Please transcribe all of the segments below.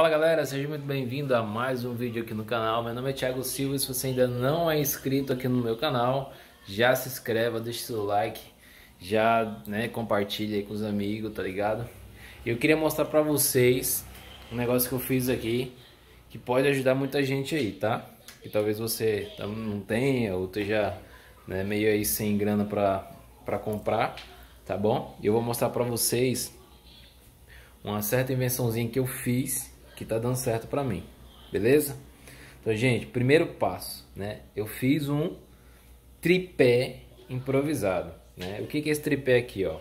Fala galera, seja muito bem-vindo a mais um vídeo aqui no canal. Meu nome é Thiago Silva e se você ainda não é inscrito aqui no meu canal, já se inscreva, deixe seu like, já né, compartilha aí com os amigos, tá ligado? Eu queria mostrar pra vocês um negócio que eu fiz aqui que pode ajudar muita gente aí, tá? Que talvez você não tenha ou esteja né, meio aí sem grana pra, pra comprar, tá bom? E eu vou mostrar pra vocês uma certa invençãozinha que eu fiz que tá dando certo para mim, beleza? Então, gente, primeiro passo, né? Eu fiz um tripé improvisado, né? O que, que é esse tripé aqui, ó?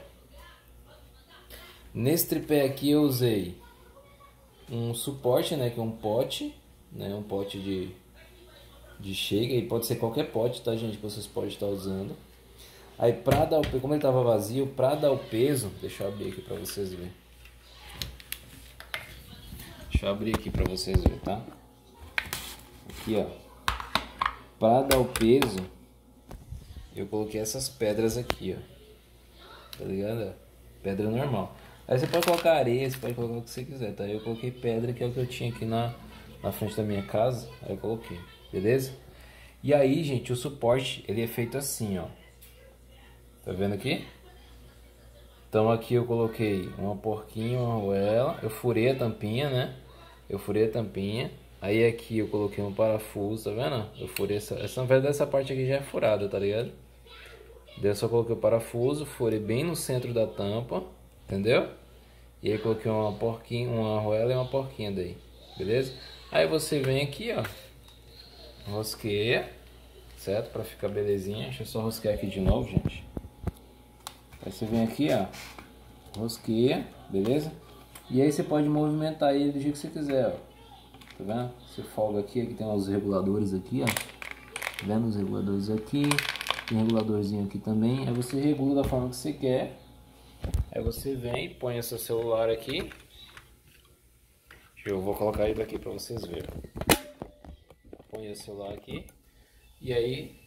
Nesse tripé aqui eu usei um suporte, né? Que é um pote, né? Um pote de, de chega e pode ser qualquer pote, tá, gente? Que vocês podem estar usando. Aí, pra dar o como ele tava vazio, pra dar o peso, deixa eu abrir aqui para vocês verem. Deixa eu abrir aqui para vocês verem, tá? Aqui, ó. Para dar o peso, eu coloquei essas pedras aqui, ó. Tá ligado? Pedra normal. Aí você pode colocar areia, você pode colocar o que você quiser, tá? Eu coloquei pedra, que é o que eu tinha aqui na, na frente da minha casa. Aí eu coloquei, beleza? E aí, gente, o suporte, ele é feito assim, ó. Tá vendo aqui? Então aqui eu coloquei uma porquinha, uma arruela, eu furei a tampinha, né? eu furei a tampinha. Aí aqui eu coloquei um parafuso, tá vendo? Eu furei essa, essa na verdade essa parte aqui já é furada, tá ligado? Daí eu só coloquei o parafuso, furei bem no centro da tampa, entendeu? E aí coloquei uma porquinha, uma arruela e uma porquinha daí, beleza? Aí você vem aqui, ó, rosqueia, certo? Pra ficar belezinha. Deixa eu só rosquear aqui de novo, gente. Aí você vem aqui, ó, rosqueia, beleza? E aí você pode movimentar ele do jeito que você quiser, ó. Tá vendo? Você folga aqui, aqui tem os reguladores aqui, ó. Tá vendo os reguladores aqui? Tem reguladorzinho aqui também. Aí você regula da forma que você quer. Aí você vem, põe seu celular aqui. Eu vou colocar ele aqui para vocês verem. Põe o celular aqui. E aí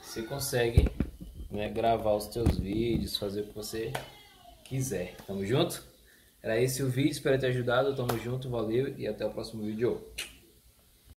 você consegue né, gravar os seus vídeos, fazer o que você quiser. Tamo junto? Era esse o vídeo, espero ter ajudado. Tamo junto, valeu e até o próximo vídeo.